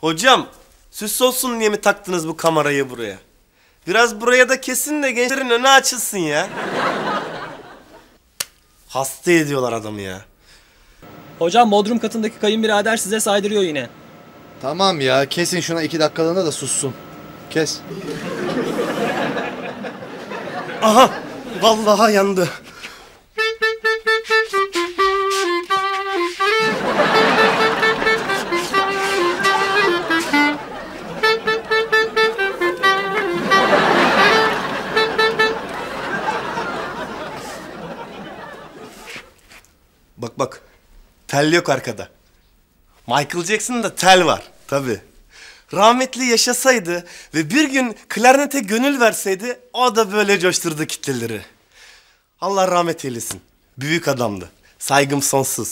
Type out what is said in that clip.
Hocam süs olsun diye mi taktınız bu kamerayı buraya? Biraz buraya da kesin de gençlerin önü açılsın ya. Hasta ediyorlar adamı ya. Hocam Bodrum katındaki kayınbirader size saydırıyor yine. Tamam ya kesin şuna iki dakikalığına da sussun. Kes. Aha vallahi yandı. Bak bak. Tel yok arkada. Michael Jackson'da tel var. Tabi. Rahmetli yaşasaydı ve bir gün klarnete gönül verseydi o da böyle coşturdu kitleleri. Allah rahmet eylesin. Büyük adamdı. Saygım sonsuz.